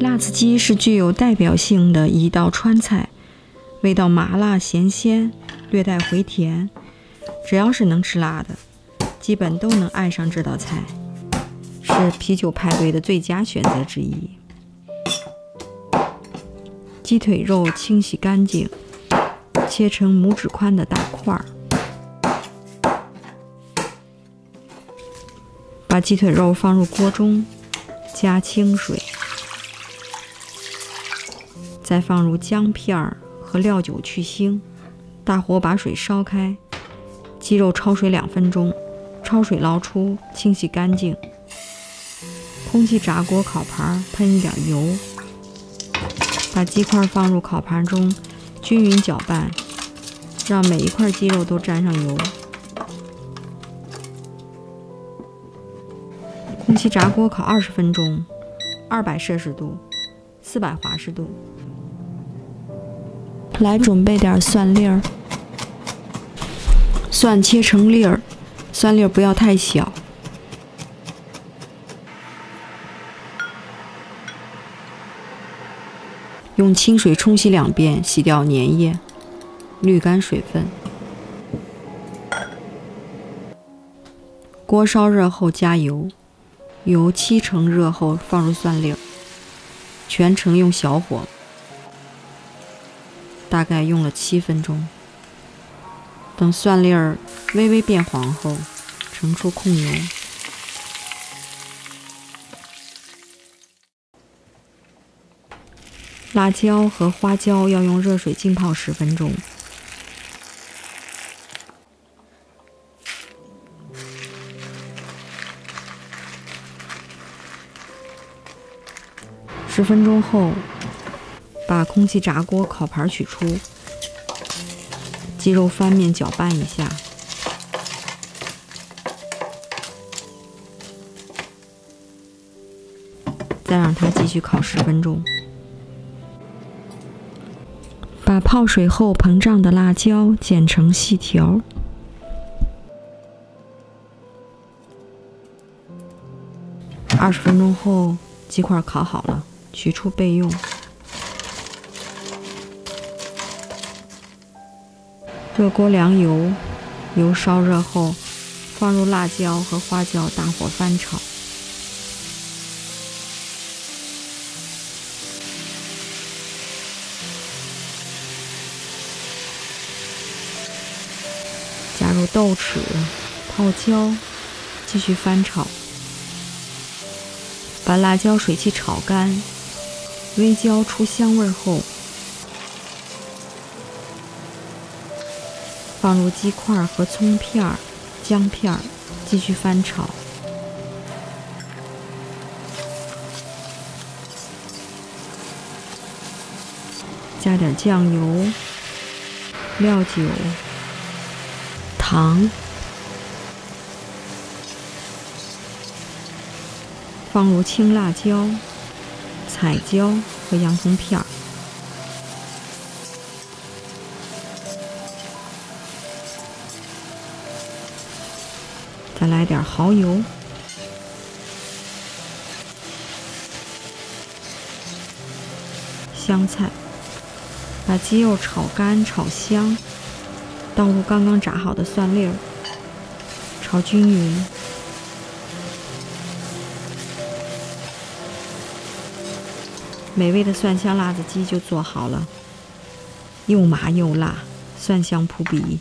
辣子鸡是具有代表性的一道川菜，味道麻辣咸鲜，略带回甜。只要是能吃辣的，基本都能爱上这道菜，是啤酒派对的最佳选择之一。鸡腿肉清洗干净，切成拇指宽的大块儿。把鸡腿肉放入锅中，加清水，再放入姜片儿和料酒去腥，大火把水烧开，鸡肉焯水两分钟，焯水捞出，清洗干净。空气炸锅烤盘喷一点油，把鸡块放入烤盘中，均匀搅拌，让每一块鸡肉都沾上油。空气炸锅烤二十分钟，二百摄氏度，四百华氏度。来准备点蒜粒儿，蒜切成粒儿，蒜粒儿不要太小。用清水冲洗两遍，洗掉粘液，滤干水分。锅烧热后加油。油七成热后放入蒜粒，全程用小火，大概用了七分钟。等蒜粒儿微微变黄后，盛出控油。辣椒和花椒要用热水浸泡十分钟。十分钟后，把空气炸锅烤盘取出，鸡肉翻面搅拌一下，再让它继续烤十分钟。把泡水后膨胀的辣椒剪成细条。二十分钟后，鸡块烤好了。取出备用。热锅凉油，油烧热后，放入辣椒和花椒，大火翻炒。加入豆豉、泡椒，继续翻炒。把辣椒水汽炒干。微焦出香味后，放入鸡块和葱片、姜片，继续翻炒。加点酱油、料酒、糖，放入青辣椒。彩椒和洋葱片，再来点蚝油、香菜，把鸡肉炒干炒香，倒入刚刚炸好的蒜粒儿，炒均匀。美味的蒜香辣子鸡就做好了，又麻又辣，蒜香扑鼻。